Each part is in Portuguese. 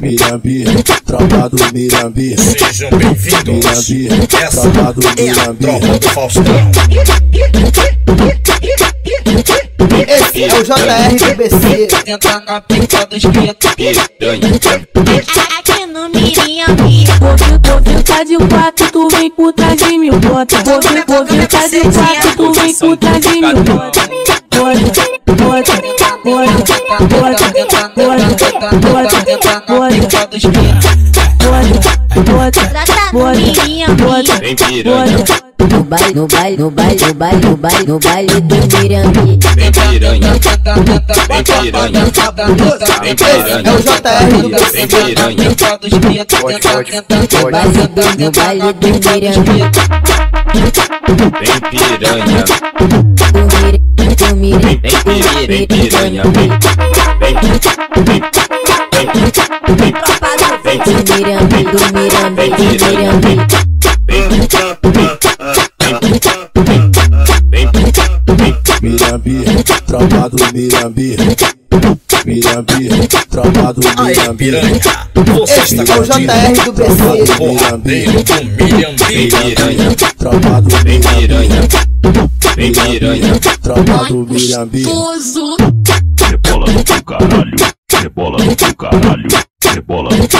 Mirambi, tropa do Mirambi. Sejam bem-vindos. Mirambi, tropa do é Mirambi. tropa do Faustão. Esse é o JR do BC. Tenta na pica dos. Aqui no Mirinhambi Vou vou ficar de quatro, tu vem por trás de mim, bota. Vou vir, vou ficar de quatro, tu vem por trás de mim, bota. Bota, no piranha, baile, no baile, no baile, no baile, no baile, no baile do Mirambi. vem piranha, vem piranha, vem piranha. É o JR Vem piranha, baile do, no baile do Mirambi. Vem piranha, Do Mir, do Mir, vem piranha, vem piranha, Mirambi, do Mirambi, do Mirambi. Mirambi, tropa do Mirambi. Mirambi, tropa do Mirambi. você está é o JR do o porradeiro do Mirambi. piranha, Tropa do Mirambi. vem piranha. Tropa do Mirambi. Rebola no teu caralho, rebola no teu caralho, rebola no teu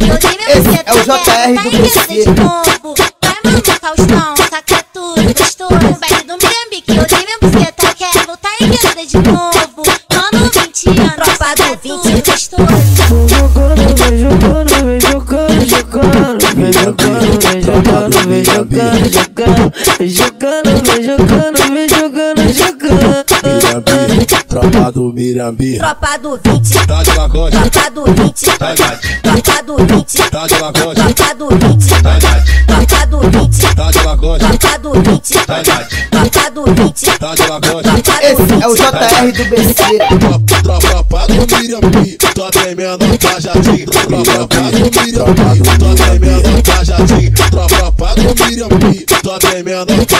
meu é o JR do de novo Vai mamãe Faustão, saca tudo gostoso No baile do Mirambi que eu dei meu buceta quer voltar em casa de novo Mano 20 anos, tropa do 20 gostoso jogando, vem jogando, vem jogando, jogando, vem jogando, vem jogando, vem jogando, jogando, vem jogando, vem jogando, vem jogando, jogando. Tropa do Mirambi. Tropa do 20, Tá de lagote, tropa do 20 tá de Tropa do 20, tá de lagote, tropa do 20 tá de Tropa do 20, tá de lagote, tropa do 20 tá de Tropa do 20, tá de lagote. Esse é o 20 JR do BC. Tropa, do Mirambi, tô tremendo pra jatim. Tropa do Mirambi, tô tremendo pra jatim. Tropa Mirambi, tô Mirambi, tô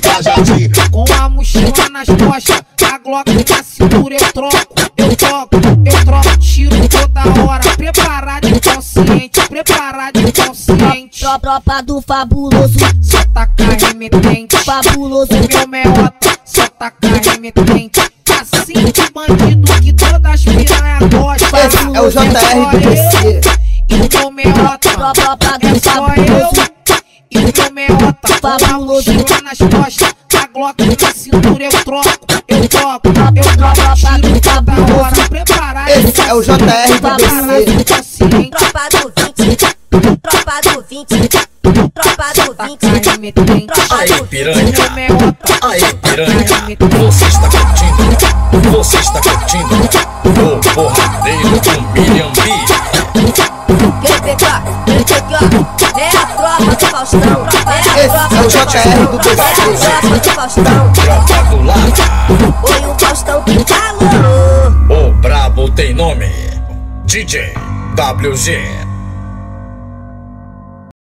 pra jatim. Com a mochila nas costas, a Glock na cintura eu troco, eu toco, eu troco tiro toda hora, preparado e consciente, preparado e consciente. Tro- Tropa do fabuloso, Só taca remetente, fabuloso o meu meota, só taca remetente. Assim de bandido que todas as piranha gostam. É o JR do eu. fabuloso, E o meu meota, com a Fabuloso. mochila nas costas, a Glock na cintura eu troco, eu troco, eu troco tiro toda hora, preparado. Esse é o JR do preparado BC. Tropa do 20, tropa do 20, tropa do 20, Taca remetente, tropa Aí, do 20. piranha, meu meota, aí, piranha, você está curtindo, você está curtindo o porradeiro do Mirambi. Quem pegar, quem pegar, Faustão, é o JR do foi é o O brabo tem nome, DJ WG.